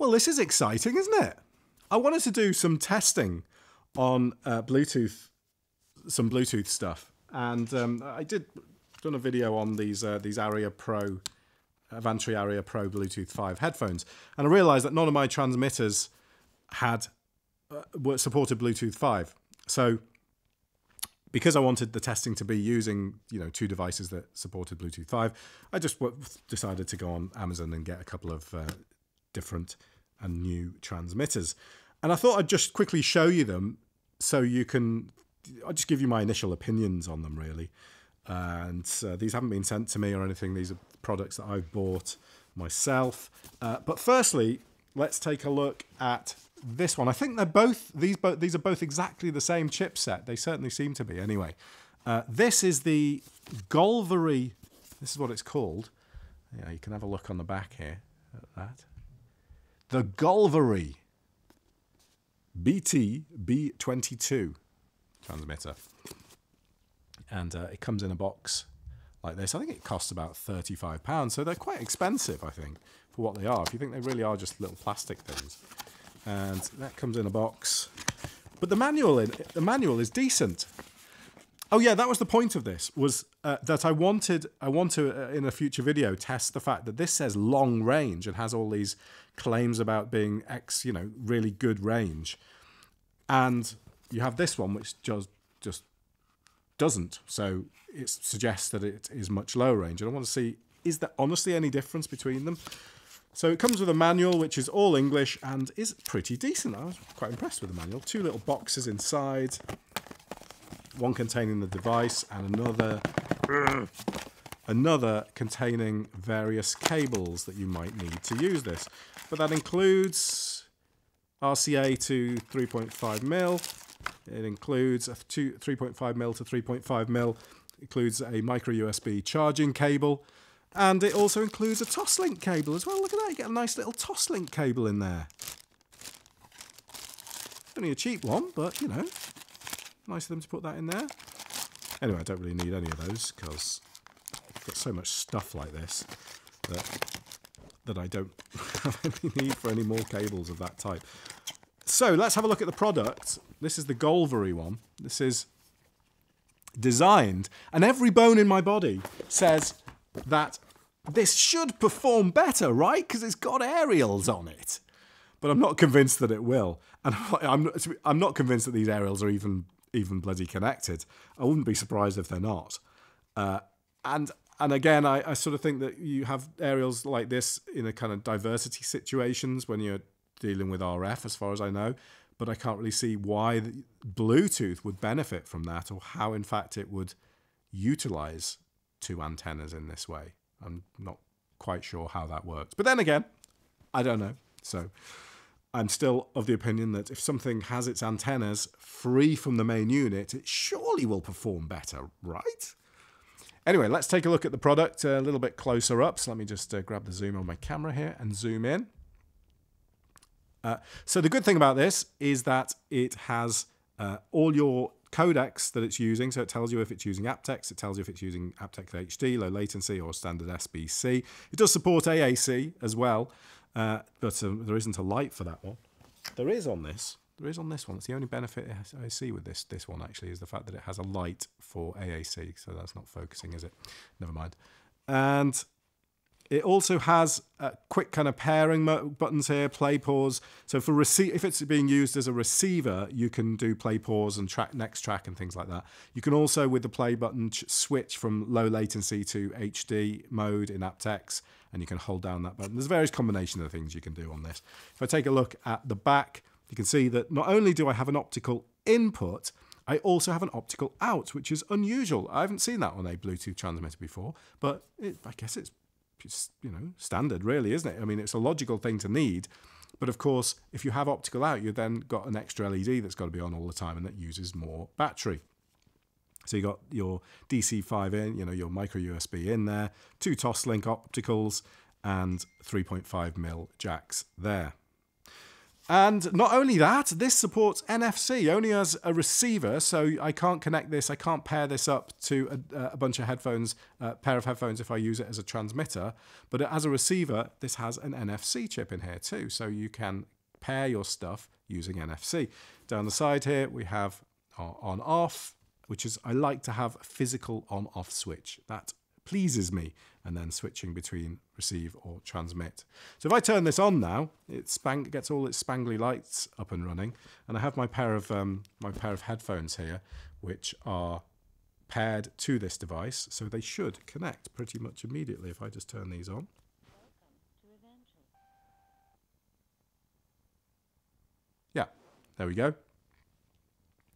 Well, this is exciting, isn't it? I wanted to do some testing on uh, Bluetooth, some Bluetooth stuff, and um, I did done a video on these uh, these Aria Pro, Avantree Aria Pro Bluetooth 5 headphones, and I realised that none of my transmitters had uh, were supported Bluetooth 5. So because I wanted the testing to be using you know two devices that supported Bluetooth 5, I just decided to go on Amazon and get a couple of uh, different and new transmitters. And I thought I'd just quickly show you them so you can, I'll just give you my initial opinions on them really. And uh, these haven't been sent to me or anything. These are products that I've bought myself. Uh, but firstly, let's take a look at this one. I think they're both, these, both, these are both exactly the same chipset. They certainly seem to be anyway. Uh, this is the Golvery, this is what it's called. Yeah, you can have a look on the back here at that the Golvery BT B22 transmitter. And uh, it comes in a box like this. I think it costs about £35, so they're quite expensive, I think, for what they are. If you think they really are just little plastic things. And that comes in a box. But the manual, in, the manual is decent. Oh yeah, that was the point of this was uh, that I wanted I want to uh, in a future video test the fact that this says long range and has all these claims about being X, you know, really good range, and you have this one which just just doesn't. So it suggests that it is much lower range, and I want to see is there honestly any difference between them. So it comes with a manual which is all English and is pretty decent. I was quite impressed with the manual. Two little boxes inside one containing the device and another another containing various cables that you might need to use this. But that includes RCA to 3.5 mil. It includes a 3.5 mil to 3.5 mil. It includes a micro USB charging cable. And it also includes a Toslink cable as well. Look at that, you get a nice little Toslink cable in there. Only a cheap one, but you know, Nice of them to put that in there. Anyway, I don't really need any of those because I've got so much stuff like this that, that I don't have any need for any more cables of that type. So let's have a look at the product. This is the Golvery one. This is designed, and every bone in my body says that this should perform better, right? Because it's got aerials on it. But I'm not convinced that it will. And I'm, I'm not convinced that these aerials are even even bloody connected. I wouldn't be surprised if they're not. Uh, and and again, I, I sort of think that you have aerials like this in a kind of diversity situations when you're dealing with RF, as far as I know. But I can't really see why Bluetooth would benefit from that, or how, in fact, it would utilize two antennas in this way. I'm not quite sure how that works. But then again, I don't know. So. I'm still of the opinion that if something has its antennas free from the main unit, it surely will perform better, right? Anyway, let's take a look at the product a little bit closer up. So let me just uh, grab the zoom on my camera here and zoom in. Uh, so the good thing about this is that it has uh, all your codecs that it's using. So it tells you if it's using aptX, it tells you if it's using aptX HD, low latency, or standard SBC. It does support AAC as well. Uh, but um, there isn't a light for that one. There is on this. There is on this one. It's the only benefit I see with this this one actually is the fact that it has a light for AAC. So that's not focusing, is it? Never mind. And it also has a quick kind of pairing buttons here, play pause. So for receive, if it's being used as a receiver, you can do play pause and track next track and things like that. You can also with the play button switch from low latency to HD mode in aptX, and you can hold down that button. There's various combinations of things you can do on this. If I take a look at the back, you can see that not only do I have an optical input, I also have an optical out, which is unusual. I haven't seen that on a Bluetooth transmitter before, but it, I guess it's you know, standard, really, isn't it? I mean, it's a logical thing to need. But of course, if you have optical out, you've then got an extra LED that's got to be on all the time and that uses more battery. So you got your DC5 in, you know, your micro USB in there, two Toslink opticals, and 3.5 mil jacks there. And not only that, this supports NFC only as a receiver, so I can't connect this, I can't pair this up to a, a bunch of headphones, a pair of headphones if I use it as a transmitter. But as a receiver, this has an NFC chip in here too, so you can pair your stuff using NFC. Down the side here, we have on off, which is I like to have a physical on off switch. That pleases me and then switching between receive or transmit. So if I turn this on now, it gets all its spangly lights up and running, and I have my pair of um, my pair of headphones here, which are paired to this device, so they should connect pretty much immediately if I just turn these on. Yeah, there we go.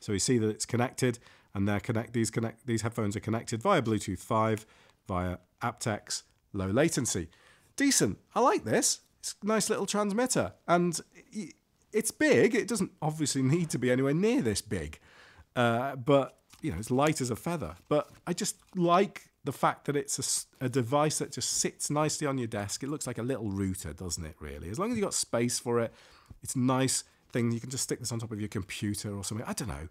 So you see that it's connected, and they're connect these connect these headphones are connected via Bluetooth 5 via aptX low latency. Decent. I like this. It's a nice little transmitter. And it's big. It doesn't obviously need to be anywhere near this big. Uh, but, you know, it's light as a feather. But I just like the fact that it's a, a, device that just sits nicely on your desk. It looks like a little router, doesn't it, really? As long as you've got space for it, it's nice thing. You can just stick this on top of your computer or something. I don't know.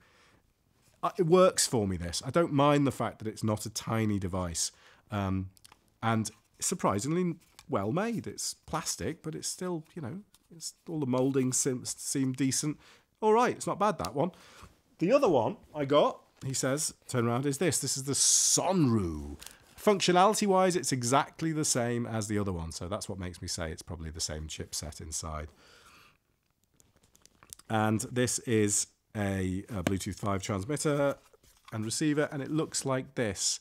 It works for me, this. I don't mind the fact that it's not a tiny device. Um, and surprisingly well made. It's plastic, but it's still, you know, it's all the moulding seems seem decent. All right, it's not bad that one. The other one I got, he says, turn around, is this. This is the Sonru. Functionality wise, it's exactly the same as the other one, so that's what makes me say it's probably the same chipset inside. And this is a, a Bluetooth 5 transmitter and receiver, and it looks like this.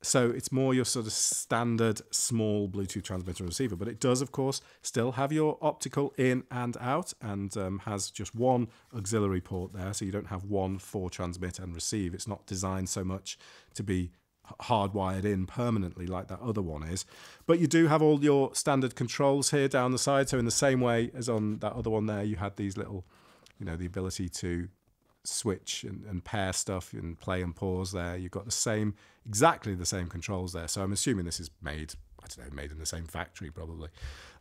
So it's more your sort of standard small Bluetooth transmitter and receiver, but it does, of course, still have your optical in and out and um, has just one auxiliary port there. So you don't have one for transmit and receive. It's not designed so much to be hardwired in permanently like that other one is. But you do have all your standard controls here down the side. So in the same way as on that other one there, you had these little, you know, the ability to switch and, and, pair stuff and play and pause there. You've got the same, exactly the same controls there. So I'm assuming this is made, I don't know, made in the same factory probably.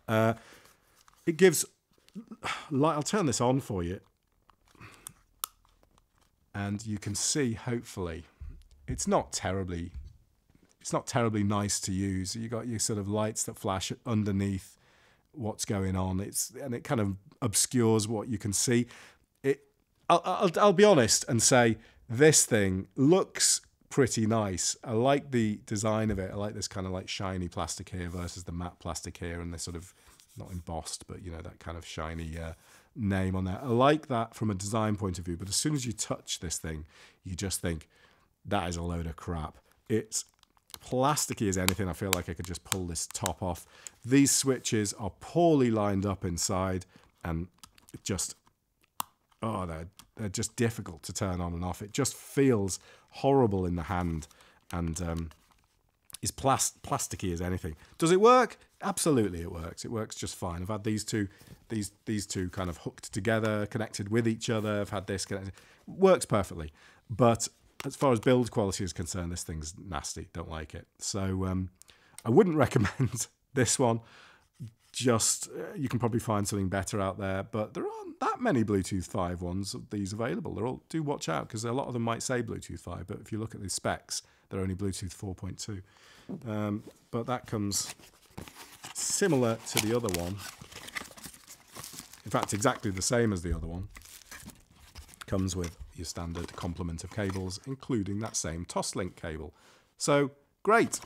Uh, it gives, I'll turn this on for you. And you can see, hopefully, it's not terribly, it's not terribly nice to use. You got your sort of lights that flash underneath what's going on. It's and it kind of obscures what you can see. I'll, I'll, I'll be honest and say this thing looks pretty nice. I like the design of it. I like this kind of like shiny plastic here versus the matte plastic here and this sort of not embossed, but you know, that kind of shiny uh, name on there. I like that from a design point of view, but as soon as you touch this thing, you just think that is a load of crap. It's plasticky as anything. I feel like I could just pull this top off. These switches are poorly lined up inside and just oh, they're, they're just difficult to turn on and off. It just feels horrible in the hand and um, is plast- plasticky as anything. Does it work? Absolutely, it works. It works just fine. I've had these two, these these two kind of hooked together, connected with each other. I've had this connected. Works perfectly. But as far as build quality is concerned, this thing's nasty. Don't like it. So um, I wouldn't recommend this one. Just uh, you can probably find something better out there but there aren't that many bluetooth 5 ones of these available. They're all do watch out because a lot of them might say bluetooth 5 but if you look at the specs they're only bluetooth 4.2 um, but that comes similar to the other one. In fact exactly the same as the other one. Comes with your standard complement of cables including that same toslink cable so great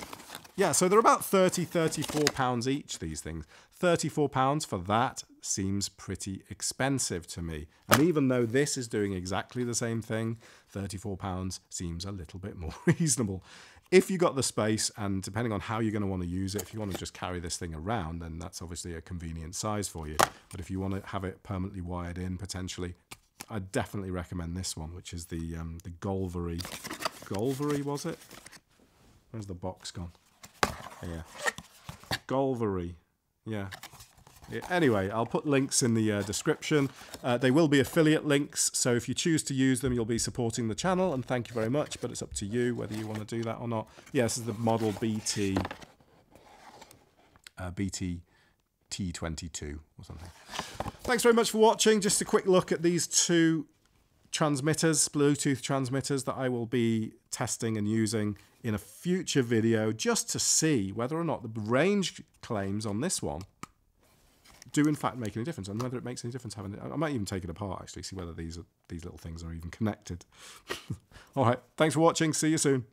yeah, so they're about 30, 34 pounds each, these things. 34 pounds for that seems pretty expensive to me. And even though this is doing exactly the same thing, 34 pounds seems a little bit more reasonable. If you got the space and depending on how you're going to want to use it, if you want to just carry this thing around, then that's obviously a convenient size for you. But if you want to have it permanently wired in potentially, I definitely recommend this one, which is the um, the Golvery. Golvery was it? Where's the box gone? Yeah. Golvery. Yeah. yeah. Anyway, I'll put links in the uh, description. Uh, they will be affiliate links, so if you choose to use them, you'll be supporting the channel, and thank you very much, but it's up to you whether you want to do that or not. Yeah, this is the model BT, uh, BT T22 or something. Thanks very much for watching. Just a quick look at these two transmitters, Bluetooth transmitters that I will be testing and using in a future video just to see whether or not the range claims on this one do in fact make any difference and whether it makes any difference having it. I might even take it apart actually, see whether these are, these little things are even connected. All right, thanks for watching. See you soon.